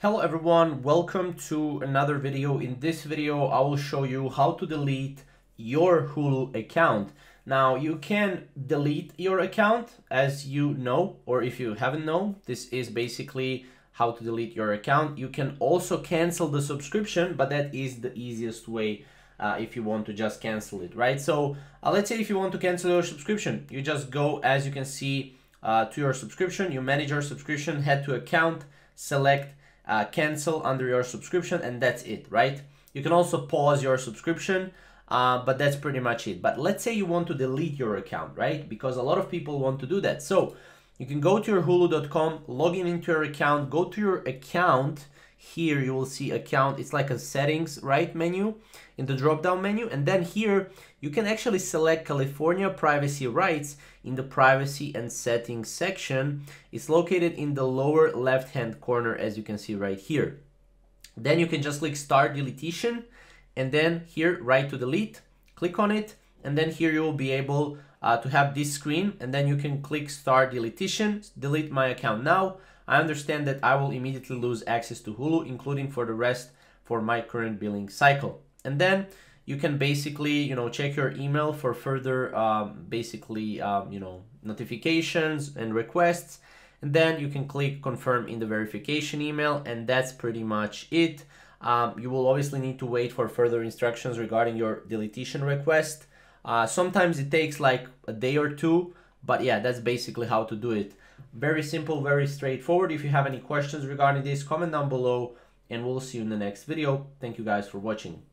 Hello everyone, welcome to another video. In this video, I will show you how to delete your Hulu account. Now you can delete your account as you know, or if you haven't known, this is basically how to delete your account. You can also cancel the subscription, but that is the easiest way uh, if you want to just cancel it, right? So uh, let's say if you want to cancel your subscription, you just go, as you can see, uh, to your subscription, you manage your subscription, head to account, select uh, cancel under your subscription and that's it, right? You can also pause your subscription, uh, but that's pretty much it. But let's say you want to delete your account, right? Because a lot of people want to do that. So you can go to your hulu.com, log in into your account, go to your account. Here you will see account. It's like a settings, right, menu in the drop down menu. And then here you can actually select California privacy rights in the privacy and settings section. It's located in the lower left hand corner as you can see right here. Then you can just click start deletion and then here right to delete, click on it and then here you will be able uh, to have this screen and then you can click start deletion, delete my account now. I understand that I will immediately lose access to Hulu including for the rest for my current billing cycle. And then you can basically, you know, check your email for further, um, basically, um, you know, notifications and requests. And then you can click confirm in the verification email and that's pretty much it. Um, you will obviously need to wait for further instructions regarding your deletion request. Uh, sometimes it takes like a day or two, but yeah, that's basically how to do it. Very simple, very straightforward. If you have any questions regarding this, comment down below and we'll see you in the next video. Thank you guys for watching.